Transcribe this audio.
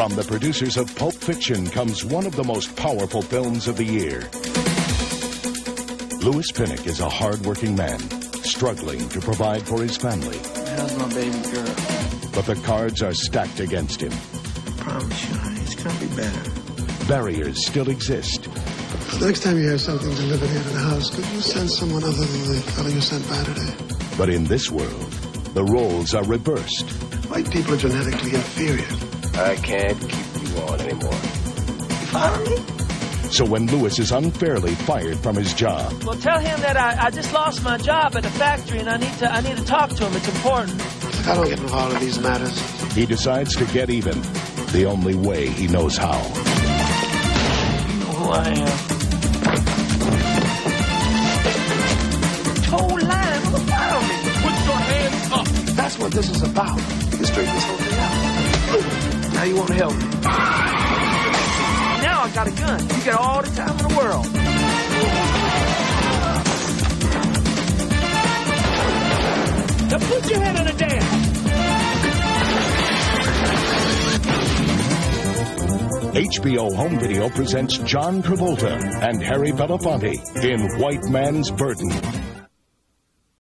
From the producers of Pulp Fiction comes one of the most powerful films of the year. Louis Pinnock is a hard-working man, struggling to provide for his family. How's my baby girl? But the cards are stacked against him. I promise you, honey, it's gonna be better. Barriers still exist. Next time you have something delivered here to the house, could you send someone other than the fellow you sent by today? But in this world, the roles are reversed. White people are genetically inferior. I can't keep you on anymore. You follow me? So when Louis is unfairly fired from his job, Well, tell him that I, I just lost my job at the factory and I need to I need to talk to him. It's important. I don't get involved in these matters. he decides to get even the only way he knows how. You know who I am. Toe line, look out me. Put your hands up. That's what this is about. You can straighten this whole thing out. Now you want to help me? Now I got a gun. You got all the time in the world. Now put your head on a dance. HBO Home Video presents John Travolta and Harry Belafonte in White Man's Burden.